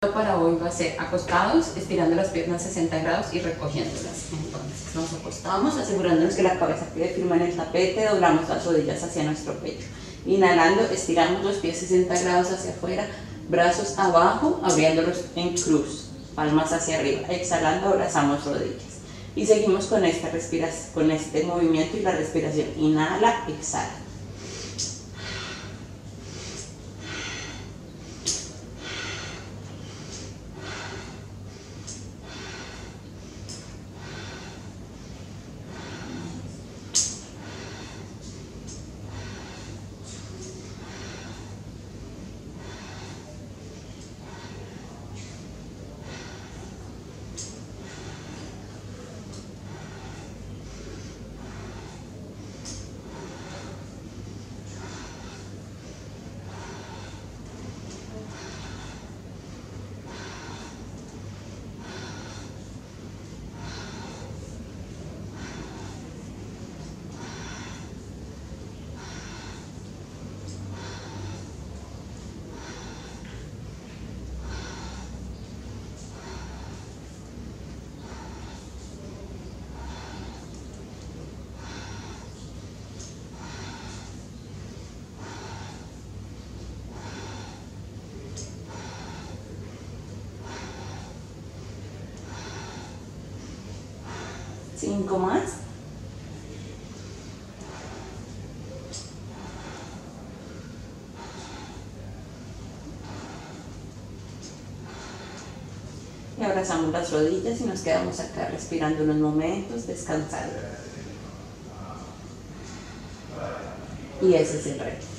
para hoy va a ser acostados, estirando las piernas 60 grados y recogiéndolas. Entonces nos acostamos asegurándonos que la cabeza quede firme en el tapete, doblamos las rodillas hacia nuestro pecho. Inhalando, estiramos los pies 60 grados hacia afuera, brazos abajo, abriéndolos en cruz, palmas hacia arriba. Exhalando, abrazamos rodillas. Y seguimos con, esta respiración, con este movimiento y la respiración. Inhala, exhala. Cinco más. Y abrazamos las rodillas y nos quedamos acá respirando unos momentos, descansando. Y ese es el reto.